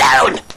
alone!